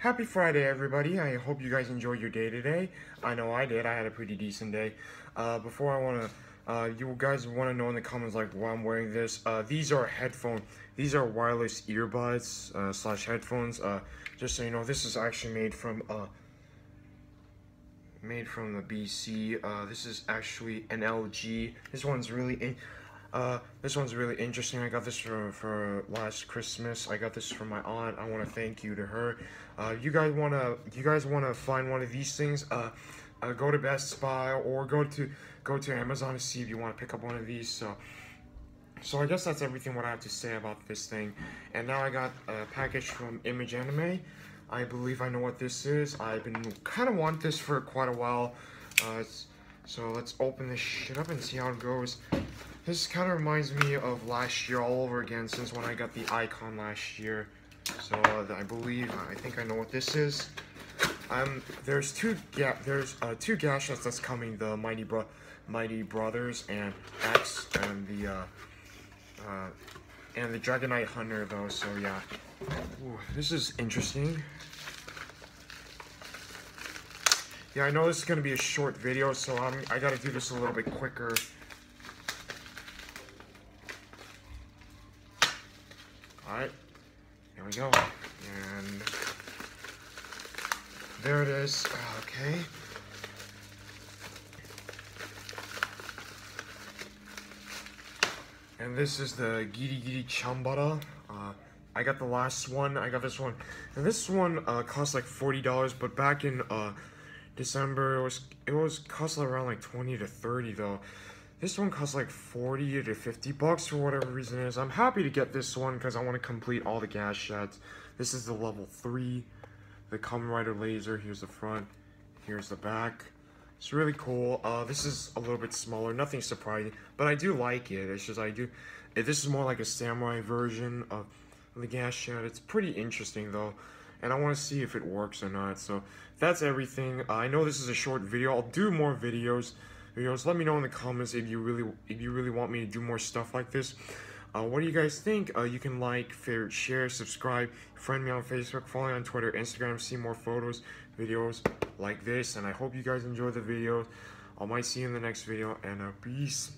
Happy Friday, everybody. I hope you guys enjoyed your day today. I know I did. I had a pretty decent day. Uh, before I want to, uh, you guys want to know in the comments, like, why I'm wearing this. Uh, these are headphone. These are wireless earbuds uh, slash headphones. Uh, just so you know, this is actually made from, uh, made from the BC. This is actually an LG. This one's really in, uh, this one's really interesting. I got this for, for last Christmas. I got this from my aunt. I want to thank you to her. Uh, you guys want to, you guys want to find one of these things, uh, uh, go to Best Buy or go to, go to Amazon to see if you want to pick up one of these. So, so I guess that's everything what I have to say about this thing. And now I got a package from Image Anime. I believe I know what this is. I've been kind of want this for quite a while. Uh, so let's open this shit up and see how it goes. This kind of reminds me of last year all over again since when I got the icon last year. So uh, I believe, I think I know what this is. Um, there's two ga there's uh, two gadgets that's coming. The Mighty Bro Mighty Brothers and X and the uh, uh, and the Drago Knight Hunter though. So yeah, Ooh, this is interesting. Yeah, I know this is gonna be a short video, so I'm I gotta do this a little bit quicker. Alright, here we go. And there it is. Okay. And this is the Giri Giri Chambara. Uh, I got the last one. I got this one. And this one uh, cost like $40, but back in uh, December, it was it was cost around like 20 to 30 though. This one costs like 40 to 50 bucks for whatever reason is. I'm happy to get this one because I want to complete all the Gashats. This is the level 3. The Kamen Rider Lazer. Here's the front. Here's the back. It's really cool. Uh, this is a little bit smaller. Nothing surprising. But I do like it. It's just I do... This is more like a samurai version of the Gashat. It's pretty interesting though. And I want to see if it works or not. So that's everything. I know this is a short video. I'll do more videos videos. Let me know in the comments if you really if you really want me to do more stuff like this. Uh, what do you guys think? Uh, you can like, favorite, share, subscribe, friend me on Facebook, follow me on Twitter, Instagram, see more photos, videos like this. And I hope you guys enjoy the video. I might see you in the next video, and uh, peace.